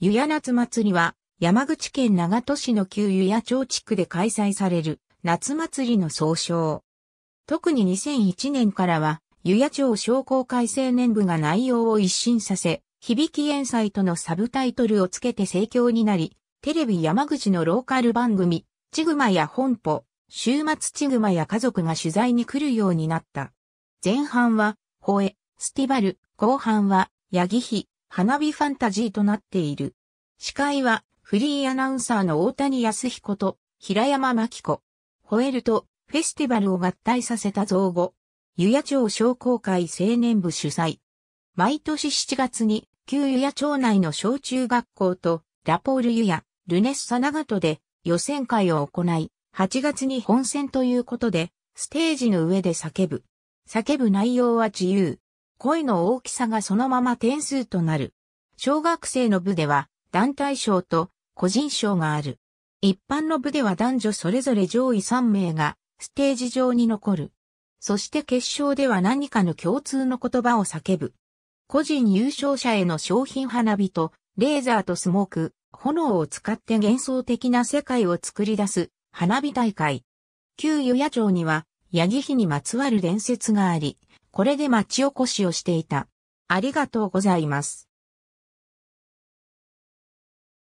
湯屋夏祭りは山口県長門市の旧湯屋町地区で開催される夏祭りの総称。特に2001年からは湯屋町商工会青年部が内容を一新させ、響き園祭とのサブタイトルをつけて盛況になり、テレビ山口のローカル番組、ちぐまや本舗、週末ちぐまや家族が取材に来るようになった。前半は、ホエ、スティバル、後半は、ヤギヒ、花火ファンタジーとなっている。司会は、フリーアナウンサーの大谷康彦と、平山真紀子。ホエルと、フェスティバルを合体させた造語。湯屋町商工会青年部主催。毎年7月に、旧湯屋町内の小中学校と、ラポール湯屋、ルネッサ長門で予選会を行い、8月に本戦ということで、ステージの上で叫ぶ。叫ぶ内容は自由。声の大きさがそのまま点数となる。小学生の部では団体賞と個人賞がある。一般の部では男女それぞれ上位3名がステージ上に残る。そして決勝では何かの共通の言葉を叫ぶ。個人優勝者への商品花火と、レーザーとスモーク、炎を使って幻想的な世界を作り出す花火大会。旧与野町には、ヤギ碑にまつわる伝説があり、これで町おこしをしていた。ありがとうございます。